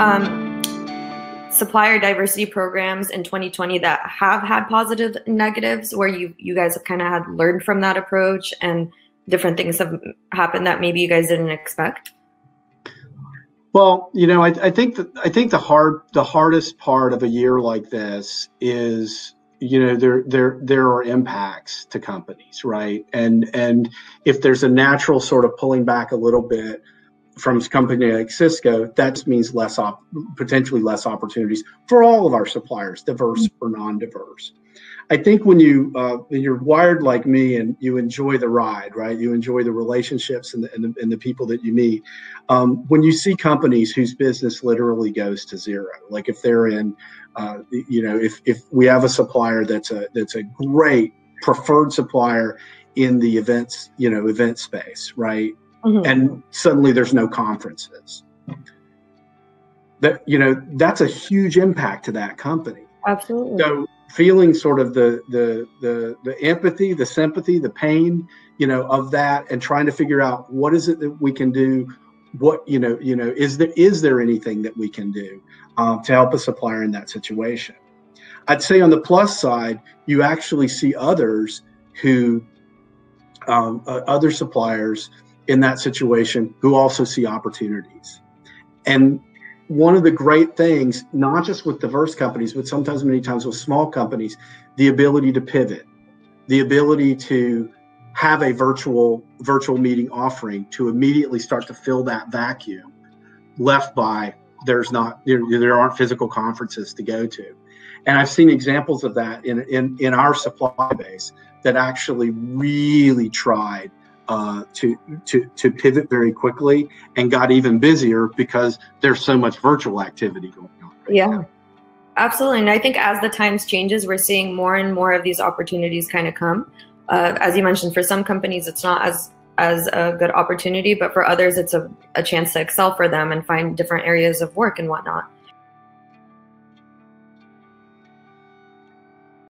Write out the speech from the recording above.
um, supplier diversity programs in 2020 that have had positive negatives where you you guys have kind of had learned from that approach and different things have happened that maybe you guys didn't expect? Well, you know, I, I think that I think the hard the hardest part of a year like this is you know there there there are impacts to companies right and and if there's a natural sort of pulling back a little bit from a company like cisco that means less op- potentially less opportunities for all of our suppliers diverse or non-diverse I think when you uh, when you're wired like me and you enjoy the ride, right? You enjoy the relationships and the, and the, and the people that you meet. Um, when you see companies whose business literally goes to zero, like if they're in, uh, you know, if if we have a supplier that's a that's a great preferred supplier in the events, you know, event space, right? Mm-hmm. And suddenly there's no conferences. That you know, that's a huge impact to that company. Absolutely. So feeling sort of the the the the empathy, the sympathy, the pain, you know, of that, and trying to figure out what is it that we can do. What you know, you know, is there is there anything that we can do um, to help a supplier in that situation? I'd say on the plus side, you actually see others who um, uh, other suppliers in that situation who also see opportunities. And one of the great things, not just with diverse companies, but sometimes many times with small companies, the ability to pivot, the ability to have a virtual virtual meeting offering to immediately start to fill that vacuum left by there's not there, there aren't physical conferences to go to and i've seen examples of that in in, in our supply base that actually really tried uh, to to to pivot very quickly and got even busier because there's so much virtual activity going on. Right yeah. Now. Absolutely. And I think as the times changes, we're seeing more and more of these opportunities kind of come. Uh, as you mentioned, for some companies, it's not as as a good opportunity, but for others, it's a, a chance to excel for them and find different areas of work and whatnot.